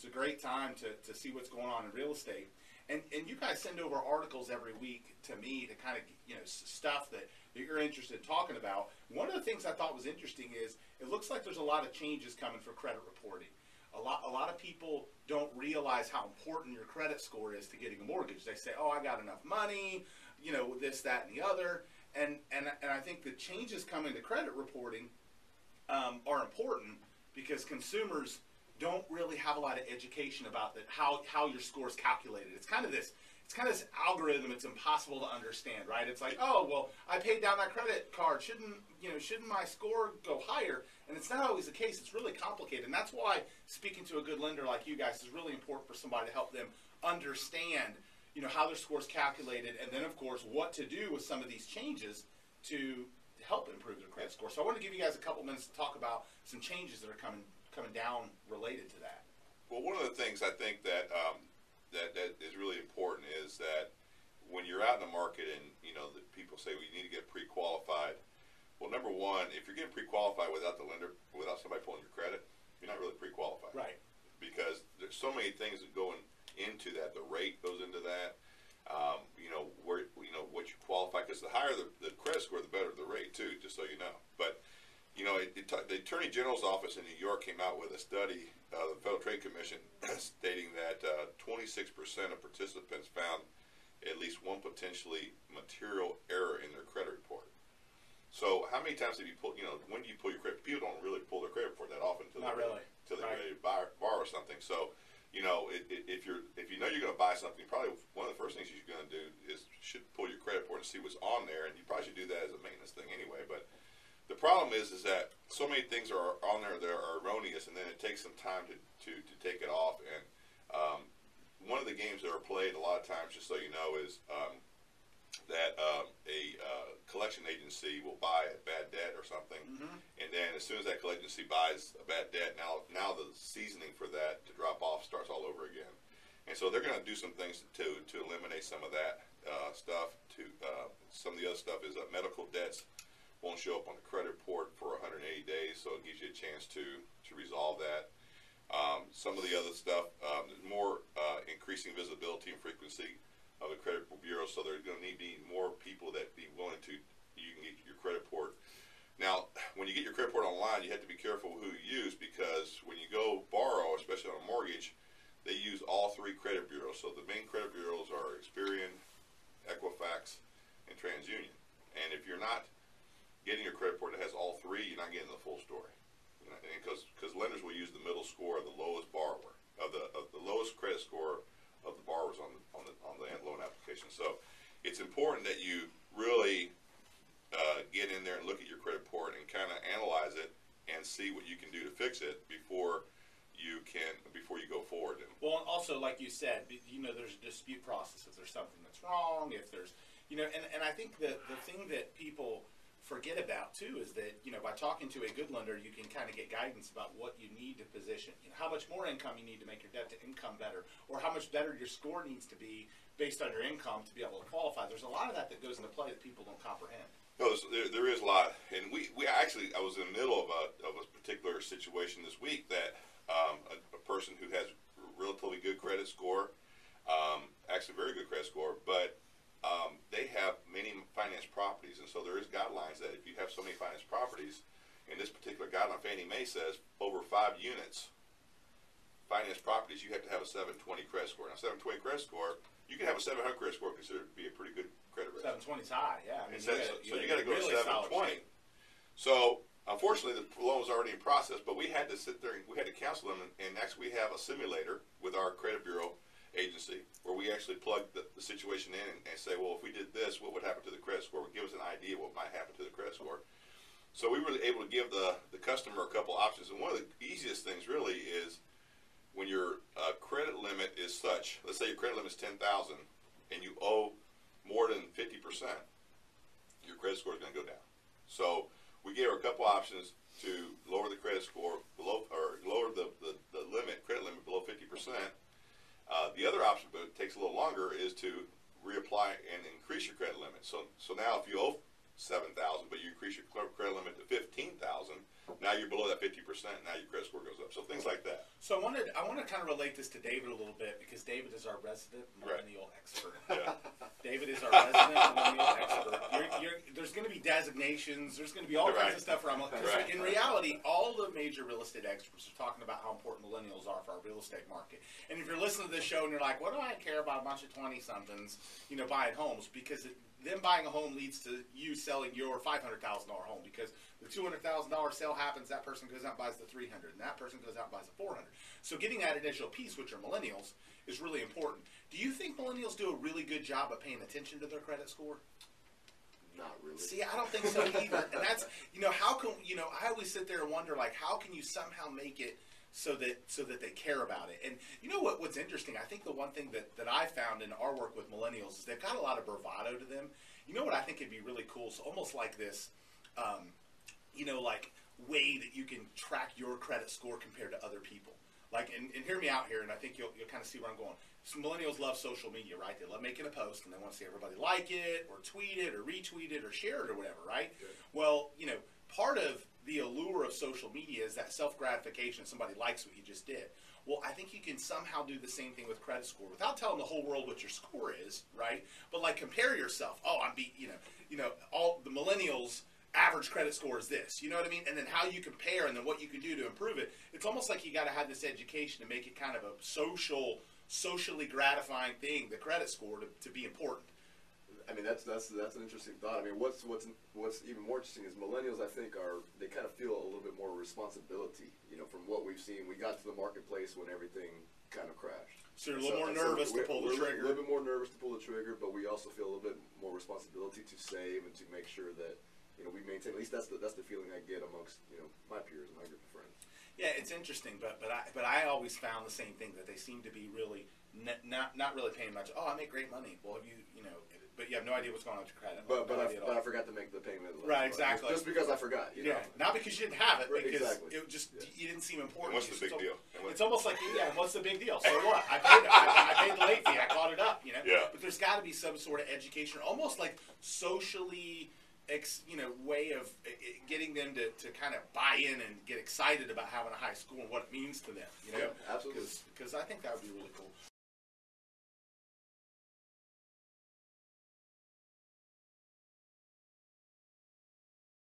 it's a great time to, to see what's going on in real estate. And, and you guys send over articles every week to me to kind of, you know, stuff that, that you're interested in talking about. One of the things I thought was interesting is it looks like there's a lot of changes coming for credit reporting. A lot, a lot of people don't realize how important your credit score is to getting a mortgage. They say, "Oh, I got enough money," you know, this, that, and the other. And and and I think the changes coming to credit reporting um, are important because consumers don't really have a lot of education about that how how your score is calculated. It's kind of this it's kind of this algorithm. It's impossible to understand, right? It's like, oh well, I paid down that credit card. Shouldn't you know? Shouldn't my score go higher? And it's not always the case. It's really complicated, and that's why speaking to a good lender like you guys is really important for somebody to help them understand, you know, how their score is calculated, and then of course what to do with some of these changes to help improve their credit score. So I want to give you guys a couple minutes to talk about some changes that are coming coming down related to that. Well, one of the things I think that um, that that is really important is that when you're out in the market and you know the people say we need to get pre-qualified. Well, number one, if you're getting pre-qualified without the lender, without somebody pulling your credit, you're not really pre-qualified. Right. Because there's so many things that go in, into that. The rate goes into that. Um, you know where you know what you qualify because the higher the, the credit score, the better the rate too. Just so you know, know, it, it, the Attorney General's office in New York came out with a study, uh, the Federal Trade Commission, stating that uh, 26% of participants found at least one potentially material error in their credit report. So, how many times have you pulled? You know, when do you pull your credit? People don't really pull their credit report that often until Not they're really. until they're Right. ready to buy, borrow something. So, you know, it, it, if you're if you know you're going to buy something, probably one of the first things you're going to do is should pull your credit report and see what's on there, and you probably should do that as a maintenance thing anyway. But problem is, is that so many things are on there that are erroneous, and then it takes some time to, to, to take it off. And um, one of the games that are played a lot of times, just so you know, is um, that um, a uh, collection agency will buy a bad debt or something, and then as soon as that collection agency buys a bad debt, now now the seasoning for that to drop off starts all over again. And so they're going to do some things to to eliminate some of that uh, stuff. To uh, some of the other stuff is uh, medical debts won't show up on the credit report for 180 days, so it gives you a chance to to resolve that. Um, some of the other stuff, um, there's more uh, increasing visibility and frequency of the credit bureau, so there's going to need to be more people that be willing to you can get your credit report. Now, when you get your credit report online, you have to be careful who you use because when you go borrow, especially on a mortgage, they use all three credit bureaus. So the main credit bureaus are Experian, Equifax, and TransUnion. And if you're not getting your credit report that has all three, you're not getting the full story. Because because lenders will use the middle score of the lowest borrower of the of the lowest credit score of the borrowers on the on the on the loan application. So it's important that you really uh, get in there and look at your credit report and kind of analyze it and see what you can do to fix it before you can before you go forward. Well, and also, like you said, you know, there's a dispute process. If there's something that's wrong, if there's, you know, and, and I think that the thing that people forget about too is that, you know, by talking to a good lender, you can kind of get guidance about what you need to position, you know, how much more income you need to make your debt to income better, or how much better your score needs to be based on your income to be able to qualify. There's a lot of that that goes into play that people don't comprehend. No, there, there is a lot, and we, we actually I was in the middle of a of a particular situation this week that um, a, a person who has relatively good credit score, um, actually very good credit score, but um, they have many finance properties, and so there is guidelines that if you have so many finance properties, in this particular guideline, Fannie Mae says over five units, finance properties, you have to have a 720 credit score. Now, 720 credit score, you can have a 700 credit score considered to be a pretty good credit rating. 720 is high, yeah. I mean, says, so, so you got to go really to 720. So unfortunately, the loan was already in process, but we had to sit there and we had to counsel them. And, and actually, we have a simulator with our credit bureau agency where we actually plug the, the situation in and, and say, well, if we did this, what would happen to the credit score? Give us an idea what might happen to the credit score. So we were able to give the, the customer a couple options. And one of the easiest things really is when your uh, credit limit is such, let's say your credit limit is 10,000 and you owe more than 50%, your credit score is going to go down. So we gave her a couple options to lower the credit score below, or lower the, the, the limit, credit limit below 50%. Option, but it takes a little longer, is to reapply and increase your credit limit. So, so now if you owe 7,000, but you increase your credit limit to 15,000, now you're below that 50%, now your credit score goes up. So things like that. So I wanted I want to kind of relate this to David a little bit because David is our resident Right. millennial expert. Yeah. David is our resident millennial expert. You're, you're, there's going to be designations. There's going to be all kinds of stuff around. Right. in reality, all the major real estate experts are talking about how important millennials are for our real estate market. And if you're listening to this show and you're like, "What do I care about a bunch of twenty somethings?" You know, buying homes because it, them buying a home leads to you selling your five hundred thousand dollar home because the two hundred thousand dollar sale happens. That person goes out and buys the three hundred, and that person goes out and buys the four hundred. So getting that initial piece, which are millennials, is really important. Do you think millennials do a really good job of paying attention to their credit score? Not really. See, I don't think so either. and that's you know how can you know I always sit there and wonder like how can you somehow make it so that so that they care about it. And you know what what's interesting? I think the one thing that that I found in our work with millennials is they've got a lot of bravado to them. You know what I think would be really cool? So almost like this, um, you know, like way that you can track your credit score compared to other people. Like, and, and hear me out here, and I think you'll, you'll kind of see where I'm going. So millennials love social media, right? They love making a post, and they want to see everybody like it, or tweet it, or retweet it, or share it, or whatever, right? Yeah. Well, you know, part of the allure of social media is that self gratification. Somebody likes what you just did. Well, I think you can somehow do the same thing with credit score without telling the whole world what your score is, right? But like compare yourself. Oh, I'm beat. You know, you know, all the millennials average credit score is this. You know what I mean? And then how you compare, and then what you can do to improve it. It's almost like you got to have this education to make it kind of a social, socially gratifying thing. The credit score to, to be important. I mean, that's that's that's an interesting thought. I mean, what's what's what's even more interesting is millennials. I think are they kind of feel a little bit more responsibility. You know, from what we've seen, we got to the marketplace when everything kind of crashed. So you're a little more and so nervous to pull the trigger. A little bit more nervous to pull the trigger, but we also feel a little bit more responsibility to save and to make sure that you know we maintain. At least that's the that's the feeling I get amongst you know my peers and my group of friends. Yeah, it's interesting, but but I but I always found the same thing that they seem to be really n- not not really paying much. Oh, I make great money. Well, have you you know? But you have no idea what's going on with your credit. But but no I, but. I forgot to make the payment. last Right, month. exactly. Just because I forgot. You yeah, know? not because you didn't have it, because exactly. it just Yeah. you didn't seem And important. what's the It's big al- deal? And what- It's almost like yeah, what's the big deal? So what? I paid I, I paid the late fee. I caught it up. You know. Yeah. But there's got to be some sort of education, almost like socially. Ex, you know, way of uh, uh, getting them to, to kind of buy in and get excited about having a high school and what it means to them. You know, Yeah, absolutely. because I think that would be really cool.